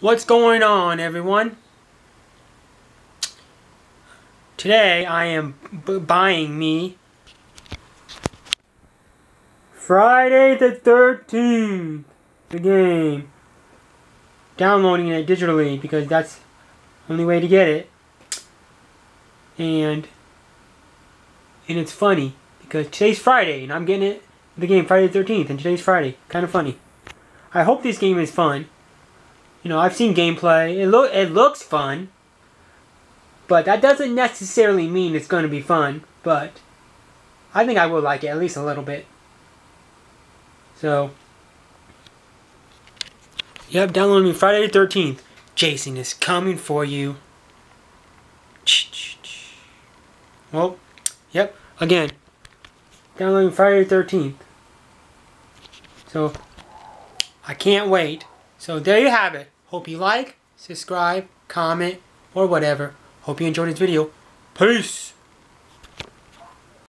What's going on, everyone? Today I am buying me Friday the 13th, the game. Downloading it digitally because that's the only way to get it. And and it's funny because today's Friday and I'm getting it the game Friday the 13th and today's Friday. Kind of funny. I hope this game is fun. You know, I've seen gameplay. It look it looks fun. But that doesn't necessarily mean it's going to be fun, but I think I will like it at least a little bit. So, yep, download me Friday the 13th. Jason is coming for you. Well, yep, again, downloading Friday the 13th. So, I can't wait. So there you have it. Hope you like, subscribe, comment, or whatever. Hope you enjoyed this video. Peace!